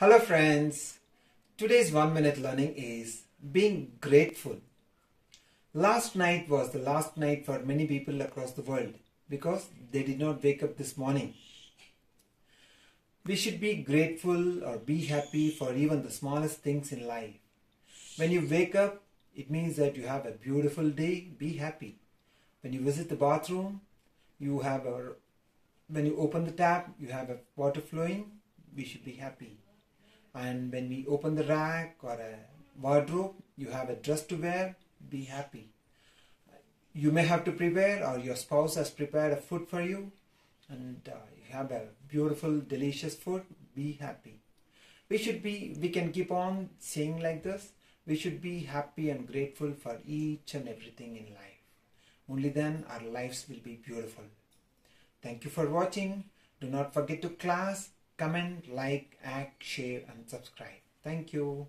Hello friends. Today's 1 minute learning is being grateful. Last night was the last night for many people across the world because they did not wake up this morning. We should be grateful or be happy for even the smallest things in life. When you wake up, it means that you have a beautiful day, be happy. When you visit the bathroom, you have a when you open the tap, you have a water flowing, we should be happy. And when we open the rack or a wardrobe, you have a dress to wear, be happy. You may have to prepare, or your spouse has prepared a food for you, and uh, you have a beautiful, delicious food, be happy. We should be, we can keep on saying like this, we should be happy and grateful for each and everything in life. Only then our lives will be beautiful. Thank you for watching. Do not forget to class, comment, like, act, share and subscribe. Thank you.